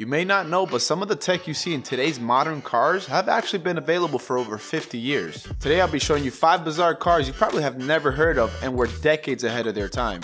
You may not know, but some of the tech you see in today's modern cars have actually been available for over 50 years. Today I'll be showing you 5 bizarre cars you probably have never heard of and were decades ahead of their time.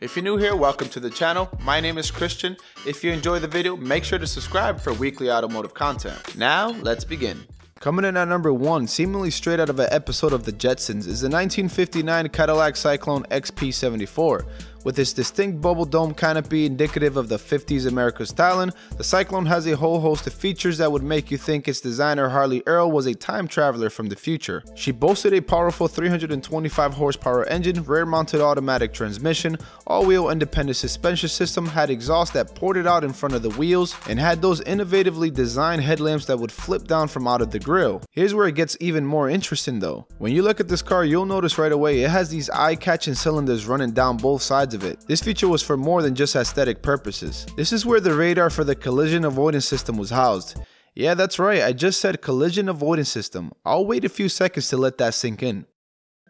If you're new here, welcome to the channel. My name is Christian. If you enjoy the video, make sure to subscribe for weekly automotive content. Now, let's begin. Coming in at number 1, seemingly straight out of an episode of The Jetsons, is the 1959 Cadillac Cyclone XP74. With its distinct bubble dome canopy indicative of the 50s America styling, the Cyclone has a whole host of features that would make you think its designer Harley Earl was a time traveler from the future. She boasted a powerful 325 horsepower engine, rear mounted automatic transmission, all-wheel independent suspension system, had exhaust that ported out in front of the wheels, and had those innovatively designed headlamps that would flip down from out of the grille. Here's where it gets even more interesting though. When you look at this car, you'll notice right away it has these eye-catching cylinders running down both sides of it. This feature was for more than just aesthetic purposes. This is where the radar for the collision avoidance system was housed. Yeah, that's right, I just said collision avoidance system. I'll wait a few seconds to let that sink in.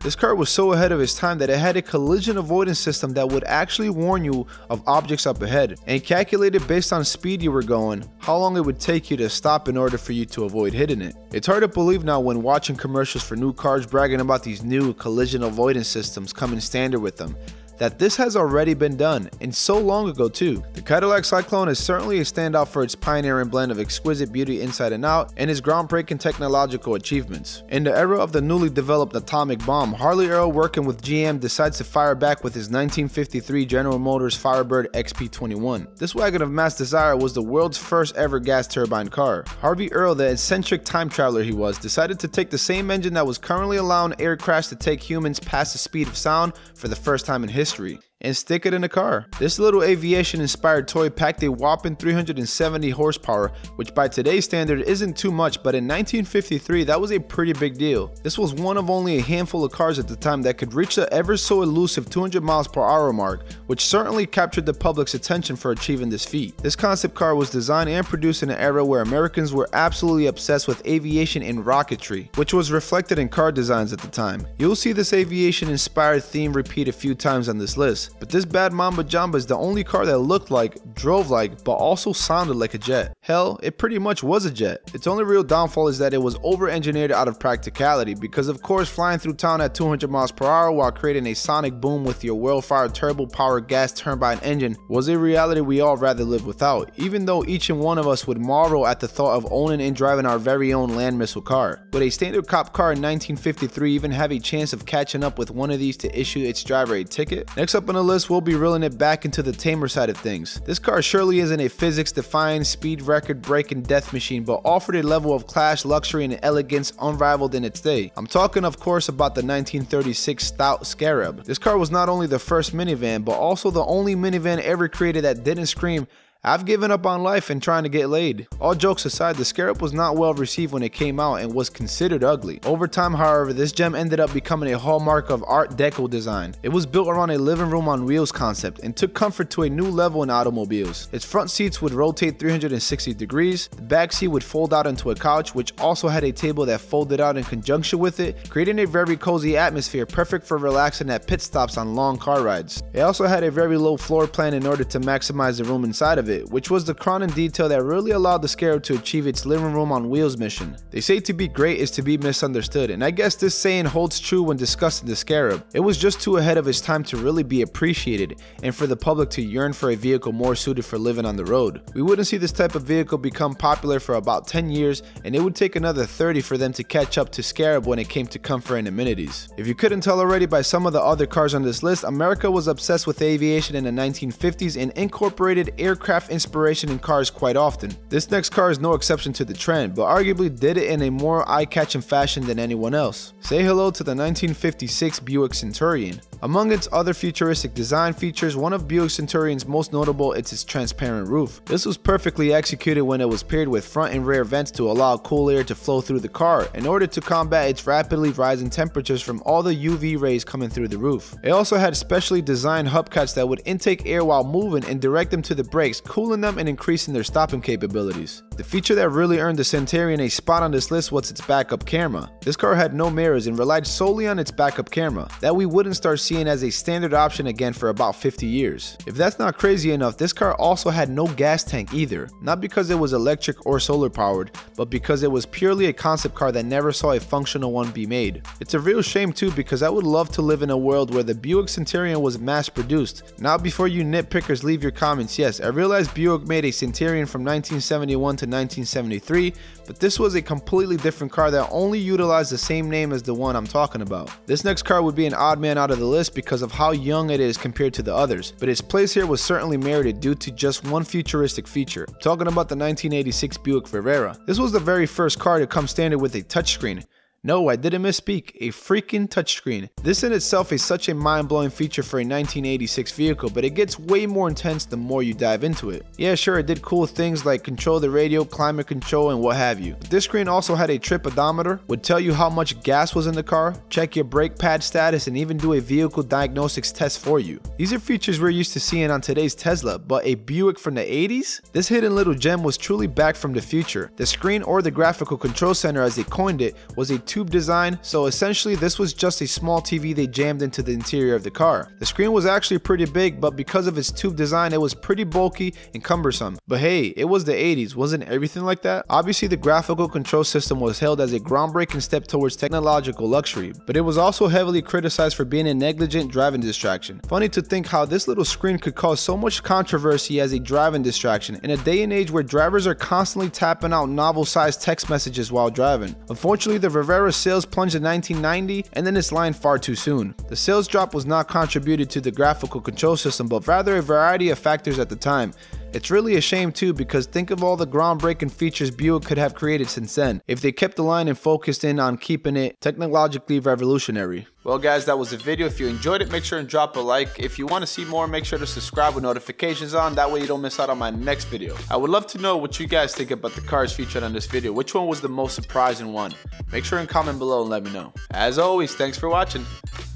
This car was so ahead of its time that it had a collision avoidance system that would actually warn you of objects up ahead and calculated based on speed you were going how long it would take you to stop in order for you to avoid hitting it. It's hard to believe now when watching commercials for new cars bragging about these new collision avoidance systems coming standard with them that this has already been done, and so long ago too. The Cadillac Cyclone is certainly a standout for its pioneering blend of exquisite beauty inside and out and its groundbreaking technological achievements. In the era of the newly developed atomic bomb, Harley Earl working with GM decides to fire back with his 1953 General Motors Firebird XP21. This wagon of mass desire was the world's first ever gas turbine car. Harvey Earl, the eccentric time traveler he was, decided to take the same engine that was currently allowing aircraft to take humans past the speed of sound for the first time in history history and stick it in a car. This little aviation inspired toy packed a whopping 370 horsepower, which by today's standard isn't too much, but in 1953 that was a pretty big deal. This was one of only a handful of cars at the time that could reach the ever so elusive 200 miles per hour mark, which certainly captured the public's attention for achieving this feat. This concept car was designed and produced in an era where Americans were absolutely obsessed with aviation and rocketry, which was reflected in car designs at the time. You'll see this aviation inspired theme repeat a few times on this list but this bad Mamba Jamba is the only car that looked like, drove like, but also sounded like a jet. Hell, it pretty much was a jet. Its only real downfall is that it was over-engineered out of practicality, because of course flying through town at 200 miles per hour while creating a sonic boom with your Whirlfire turbo-powered gas turbine engine was a reality we all rather live without, even though each and one of us would marvel at the thought of owning and driving our very own land missile car. Would a standard cop car in 1953 even have a chance of catching up with one of these to issue its driver a ticket? Next up on the list, we'll be reeling it back into the tamer side of things. This car surely isn't a physics-defying, speed record-breaking death machine, but offered a level of class, luxury, and elegance unrivaled in its day. I'm talking, of course, about the 1936 Stout Scarab. This car was not only the first minivan, but also the only minivan ever created that didn't scream, I've given up on life and trying to get laid. All jokes aside, the Scarab was not well received when it came out and was considered ugly. Over time, however, this gem ended up becoming a hallmark of Art Deco design. It was built around a living room on wheels concept and took comfort to a new level in automobiles. Its front seats would rotate 360 degrees, the back seat would fold out into a couch which also had a table that folded out in conjunction with it, creating a very cozy atmosphere perfect for relaxing at pit stops on long car rides. It also had a very low floor plan in order to maximize the room inside of it it, which was the crowning detail that really allowed the Scarab to achieve its living room on wheels mission. They say to be great is to be misunderstood, and I guess this saying holds true when discussing the Scarab. It was just too ahead of its time to really be appreciated, and for the public to yearn for a vehicle more suited for living on the road. We wouldn't see this type of vehicle become popular for about 10 years, and it would take another 30 for them to catch up to Scarab when it came to comfort and amenities. If you couldn't tell already by some of the other cars on this list, America was obsessed with aviation in the 1950s and incorporated aircraft inspiration in cars quite often. This next car is no exception to the trend, but arguably did it in a more eye-catching fashion than anyone else. Say hello to the 1956 Buick Centurion. Among its other futuristic design features, one of Buick Centurion's most notable is its transparent roof. This was perfectly executed when it was paired with front and rear vents to allow cool air to flow through the car in order to combat its rapidly rising temperatures from all the UV rays coming through the roof. It also had specially designed hubcaps that would intake air while moving and direct them to the brakes, cooling them and increasing their stopping capabilities. The feature that really earned the Centurion a spot on this list was its backup camera. This car had no mirrors and relied solely on its backup camera. That we wouldn't start seeing as a standard option again for about 50 years. If that's not crazy enough, this car also had no gas tank either, not because it was electric or solar powered, but because it was purely a concept car that never saw a functional one be made. It's a real shame too because I would love to live in a world where the Buick Centurion was mass produced. Now before you nitpickers leave your comments, yes, I realize Buick made a Centurion from 1971 to 1973, but this was a completely different car that only utilized the same name as the one I'm talking about. This next car would be an odd man out of the list because of how young it is compared to the others, but its place here was certainly merited due to just one futuristic feature. Talking about the 1986 Buick Riviera. This was the very first car to come standard with a touchscreen. No, I didn't misspeak, a freaking touchscreen. This in itself is such a mind-blowing feature for a 1986 vehicle, but it gets way more intense the more you dive into it. Yeah, sure, it did cool things like control the radio, climate control, and what have you. This screen also had a trip odometer, would tell you how much gas was in the car, check your brake pad status, and even do a vehicle diagnostics test for you. These are features we're used to seeing on today's Tesla, but a Buick from the 80s? This hidden little gem was truly back from the future. The screen or the graphical control center as they coined it was a tube design, so essentially this was just a small TV they jammed into the interior of the car. The screen was actually pretty big, but because of its tube design, it was pretty bulky and cumbersome. But hey, it was the 80s, wasn't everything like that? Obviously the graphical control system was hailed as a groundbreaking step towards technological luxury, but it was also heavily criticized for being a negligent driving distraction. Funny to think how this little screen could cause so much controversy as a driving distraction in a day and age where drivers are constantly tapping out novel sized text messages while driving. Unfortunately, the Riviera sales plunged in 1990 and then its line far too soon. The sales drop was not contributed to the graphical control system, but rather a variety of factors at the time. It's really a shame too because think of all the groundbreaking features Buick could have created since then if they kept the line and focused in on keeping it technologically revolutionary. Well guys, that was the video. If you enjoyed it, make sure and drop a like. If you want to see more, make sure to subscribe with notifications on. That way you don't miss out on my next video. I would love to know what you guys think about the cars featured on this video. Which one was the most surprising one? Make sure and comment below and let me know. As always, thanks for watching.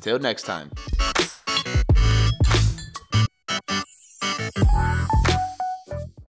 Till next time.